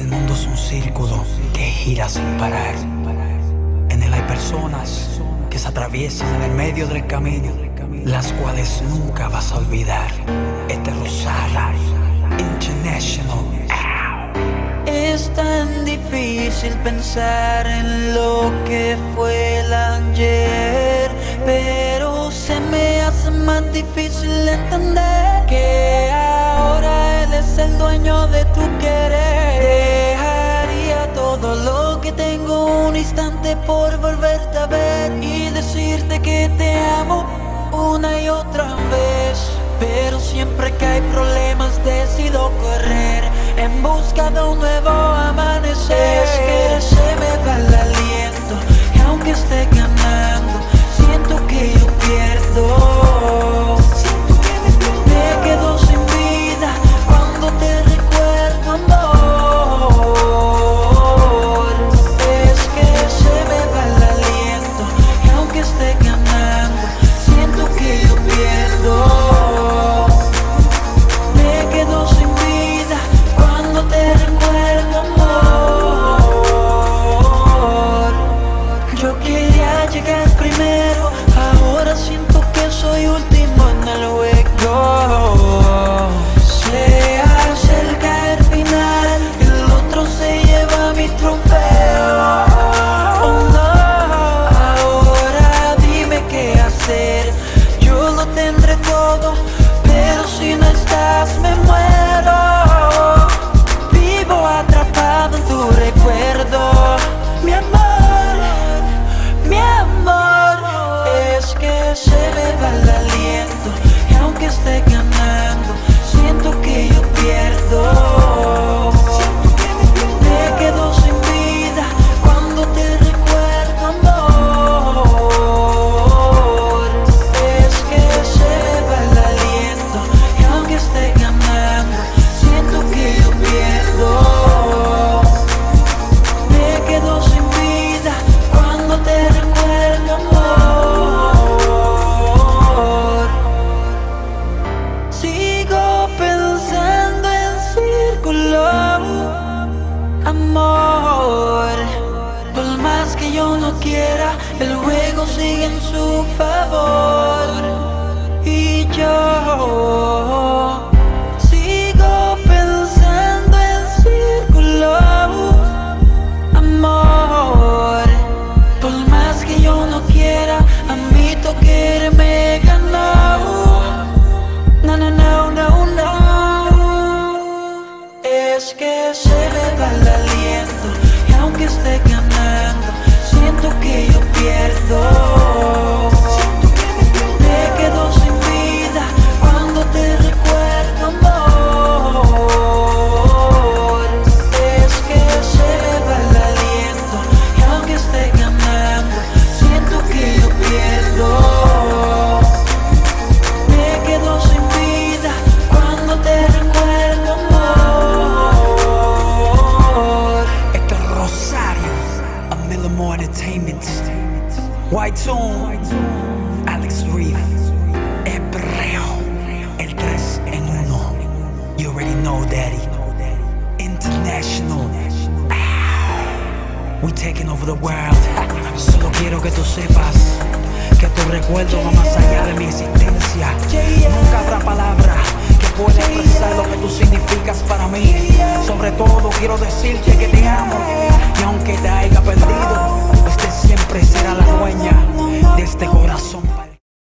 El mundo es un círculo que gira sin parar. En él hay personas que se atraviesan en el medio del camino, las cuales nunca vas a olvidar. Este Rosario International. Es tan difícil pensar en lo que fue el ayer, pero se me hace más difícil entender que ahora él es el dueño de y otra vez. Pero siempre que hay problemas decido correr en busca de un nuevo esté ganando, siento que yo pierdo. El juego sigue en su favor. Y yo sigo pensando en círculo, amor. Por más que yo no quiera, admito que me ganó. No, no, no, no, no. Es que se me va el aliento y aunque esté siento que White Zone, Alex Reeve, Hebreo, el 3 en 1. You already know, Daddy. International. Ah, We taking over the world. Solo quiero que tú sepas que tu recuerdo va más allá de mi existencia. Nunca habrá palabra que pueda expresar lo que tú significas para mí. Sobre todo quiero decirte que te amo. Y aunque te expresará la dueña de este corazón.